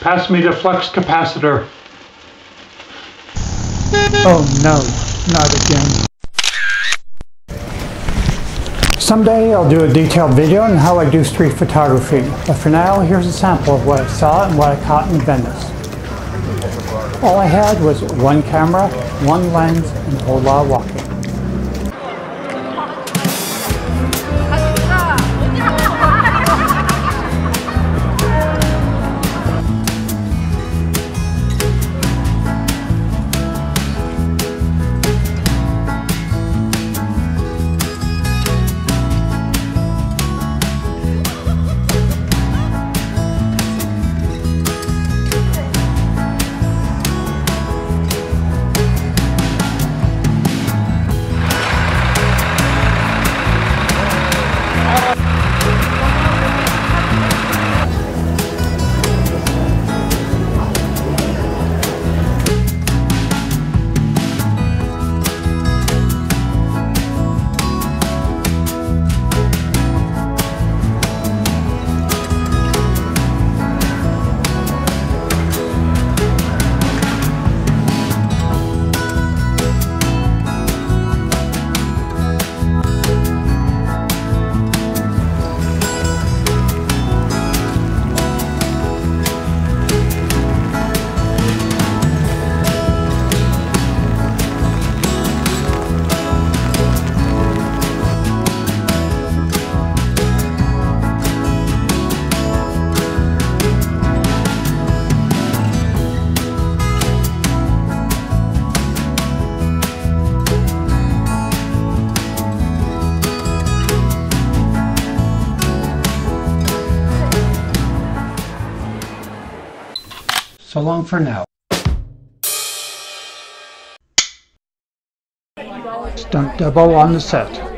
Pass me the flux capacitor. Oh no, not again. Someday I'll do a detailed video on how I do street photography, but for now here's a sample of what I saw and what I caught in Venice. All I had was one camera, one lens, and a whole lot of walking. So long for now. Stunt double on the set.